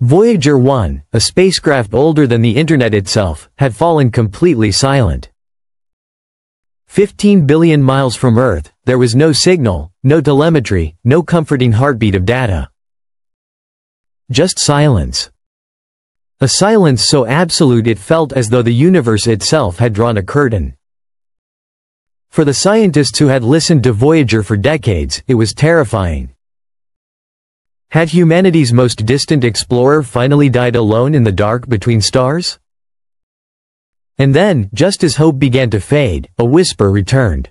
Voyager 1, a spacecraft older than the Internet itself, had fallen completely silent. 15 billion miles from Earth, there was no signal, no telemetry, no comforting heartbeat of data. Just silence. A silence so absolute it felt as though the universe itself had drawn a curtain. For the scientists who had listened to Voyager for decades, it was terrifying. Had humanity's most distant explorer finally died alone in the dark between stars? And then, just as hope began to fade, a whisper returned.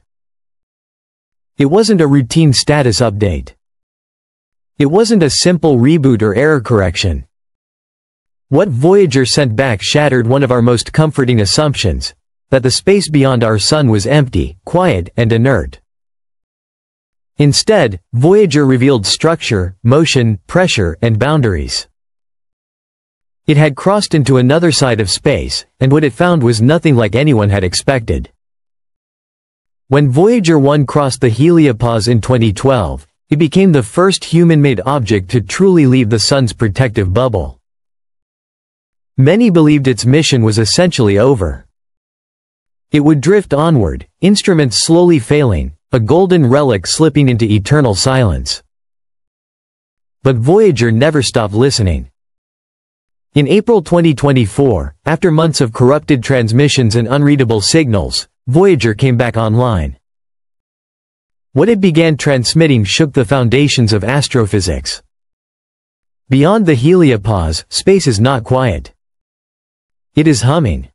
It wasn't a routine status update. It wasn't a simple reboot or error correction. What Voyager sent back shattered one of our most comforting assumptions, that the space beyond our sun was empty, quiet, and inert. Instead, Voyager revealed structure, motion, pressure, and boundaries. It had crossed into another side of space, and what it found was nothing like anyone had expected. When Voyager 1 crossed the heliopause in 2012, it became the first human-made object to truly leave the Sun's protective bubble. Many believed its mission was essentially over. It would drift onward, instruments slowly failing, a golden relic slipping into eternal silence. But Voyager never stopped listening. In April 2024, after months of corrupted transmissions and unreadable signals, Voyager came back online. What it began transmitting shook the foundations of astrophysics. Beyond the heliopause, space is not quiet. It is humming.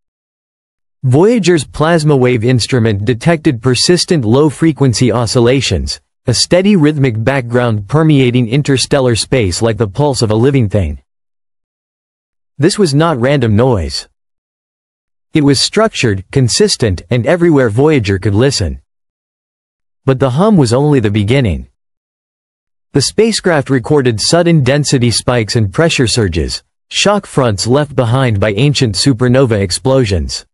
Voyager's plasma wave instrument detected persistent low-frequency oscillations, a steady rhythmic background permeating interstellar space like the pulse of a living thing. This was not random noise. It was structured, consistent, and everywhere Voyager could listen. But the hum was only the beginning. The spacecraft recorded sudden density spikes and pressure surges, shock fronts left behind by ancient supernova explosions.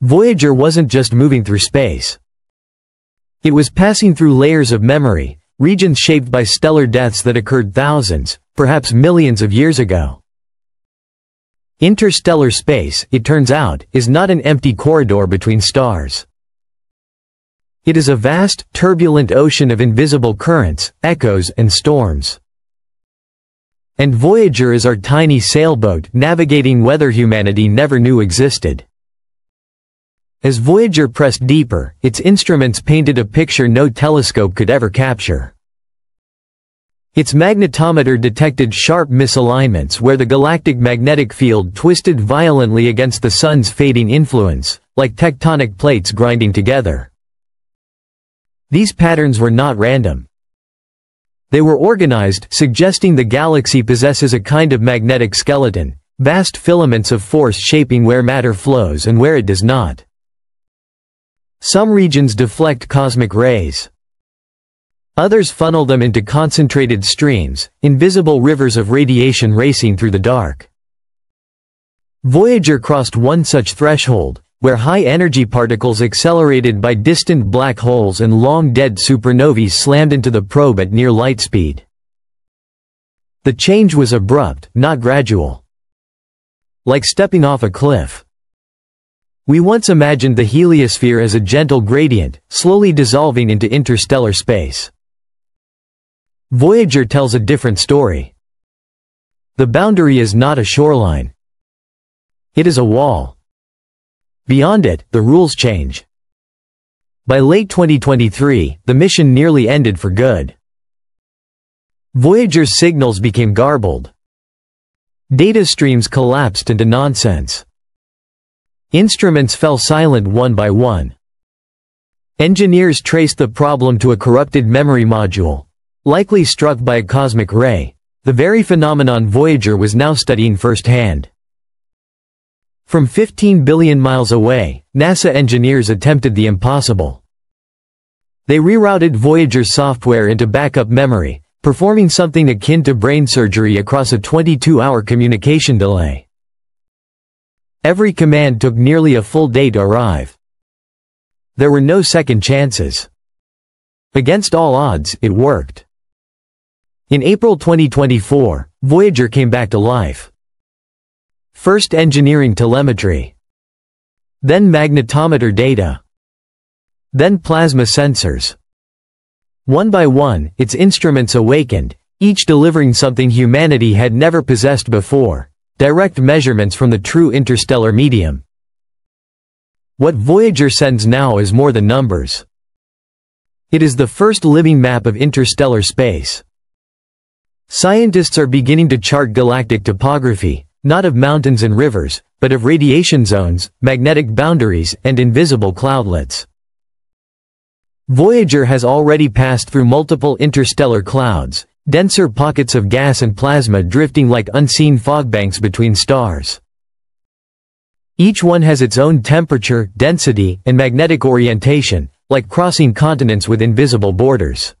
Voyager wasn't just moving through space. It was passing through layers of memory, regions shaped by stellar deaths that occurred thousands, perhaps millions of years ago. Interstellar space, it turns out, is not an empty corridor between stars. It is a vast, turbulent ocean of invisible currents, echoes, and storms. And Voyager is our tiny sailboat navigating weather humanity never knew existed. As Voyager pressed deeper, its instruments painted a picture no telescope could ever capture. Its magnetometer detected sharp misalignments where the galactic magnetic field twisted violently against the sun's fading influence, like tectonic plates grinding together. These patterns were not random. They were organized, suggesting the galaxy possesses a kind of magnetic skeleton, vast filaments of force shaping where matter flows and where it does not. Some regions deflect cosmic rays. Others funnel them into concentrated streams, invisible rivers of radiation racing through the dark. Voyager crossed one such threshold, where high-energy particles accelerated by distant black holes and long-dead supernovae slammed into the probe at near light speed. The change was abrupt, not gradual. Like stepping off a cliff. We once imagined the heliosphere as a gentle gradient, slowly dissolving into interstellar space. Voyager tells a different story. The boundary is not a shoreline. It is a wall. Beyond it, the rules change. By late 2023, the mission nearly ended for good. Voyager's signals became garbled. Data streams collapsed into nonsense. Instruments fell silent one by one. Engineers traced the problem to a corrupted memory module, likely struck by a cosmic ray, the very phenomenon Voyager was now studying firsthand. From 15 billion miles away, NASA engineers attempted the impossible. They rerouted Voyager's software into backup memory, performing something akin to brain surgery across a 22-hour communication delay. Every command took nearly a full day to arrive. There were no second chances. Against all odds, it worked. In April 2024, Voyager came back to life. First engineering telemetry. Then magnetometer data. Then plasma sensors. One by one, its instruments awakened, each delivering something humanity had never possessed before, direct measurements from the true interstellar medium. What Voyager sends now is more than numbers. It is the first living map of interstellar space. Scientists are beginning to chart galactic topography, not of mountains and rivers, but of radiation zones, magnetic boundaries, and invisible cloudlets. Voyager has already passed through multiple interstellar clouds, denser pockets of gas and plasma drifting like unseen fog banks between stars. Each one has its own temperature, density, and magnetic orientation, like crossing continents with invisible borders.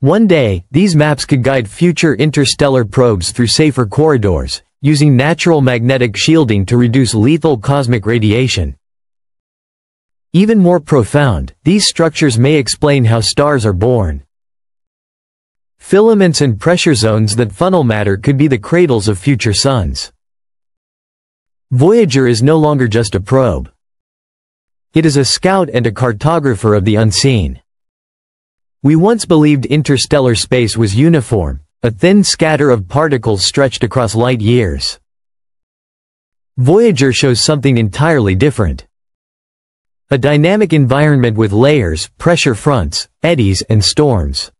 One day, these maps could guide future interstellar probes through safer corridors, using natural magnetic shielding to reduce lethal cosmic radiation. Even more profound, these structures may explain how stars are born. Filaments and pressure zones that funnel matter could be the cradles of future suns. Voyager is no longer just a probe. It is a scout and a cartographer of the unseen. We once believed interstellar space was uniform, a thin scatter of particles stretched across light years. Voyager shows something entirely different. A dynamic environment with layers, pressure fronts, eddies, and storms.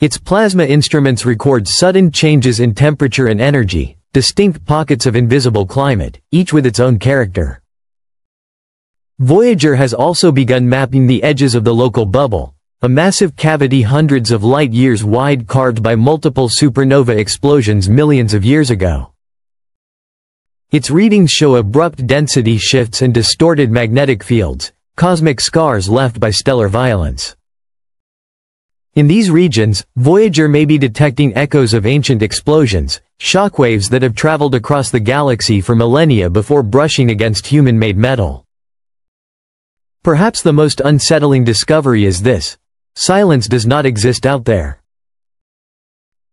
Its plasma instruments record sudden changes in temperature and energy, distinct pockets of invisible climate, each with its own character. Voyager has also begun mapping the edges of the local bubble, a massive cavity hundreds of light-years wide carved by multiple supernova explosions millions of years ago. Its readings show abrupt density shifts and distorted magnetic fields, cosmic scars left by stellar violence. In these regions, Voyager may be detecting echoes of ancient explosions, shockwaves that have traveled across the galaxy for millennia before brushing against human-made metal. Perhaps the most unsettling discovery is this, Silence does not exist out there.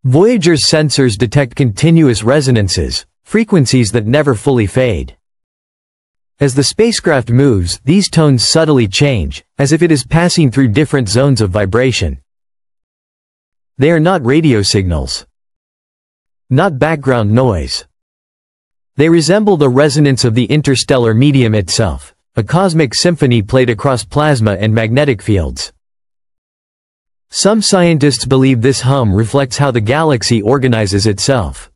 Voyager's sensors detect continuous resonances, frequencies that never fully fade. As the spacecraft moves, these tones subtly change, as if it is passing through different zones of vibration. They are not radio signals. Not background noise. They resemble the resonance of the interstellar medium itself, a cosmic symphony played across plasma and magnetic fields. Some scientists believe this hum reflects how the galaxy organizes itself.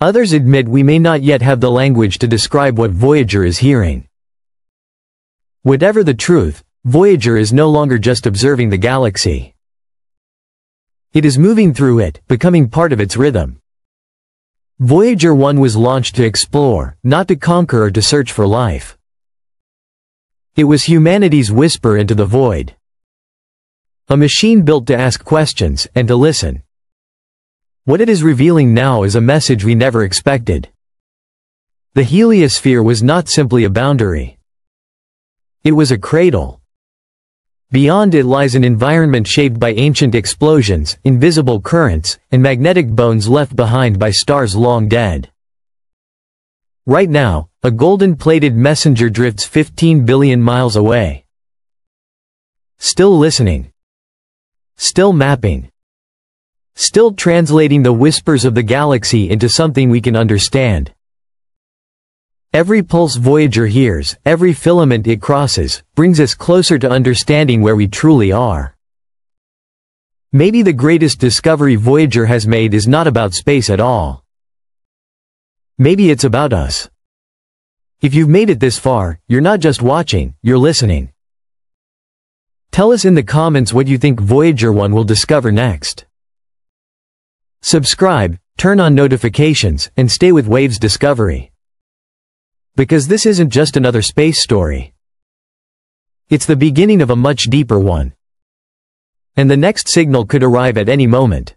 Others admit we may not yet have the language to describe what Voyager is hearing. Whatever the truth, Voyager is no longer just observing the galaxy. It is moving through it, becoming part of its rhythm. Voyager 1 was launched to explore, not to conquer or to search for life. It was humanity's whisper into the void. A machine built to ask questions and to listen. What it is revealing now is a message we never expected. The heliosphere was not simply a boundary. It was a cradle. Beyond it lies an environment shaped by ancient explosions, invisible currents, and magnetic bones left behind by stars long dead. Right now, a golden-plated messenger drifts 15 billion miles away. Still listening. Still mapping. Still translating the whispers of the galaxy into something we can understand. Every pulse Voyager hears, every filament it crosses, brings us closer to understanding where we truly are. Maybe the greatest discovery Voyager has made is not about space at all. Maybe it's about us. If you've made it this far, you're not just watching, you're listening. Tell us in the comments what you think Voyager 1 will discover next. Subscribe, turn on notifications, and stay with Waves Discovery. Because this isn't just another space story. It's the beginning of a much deeper one. And the next signal could arrive at any moment.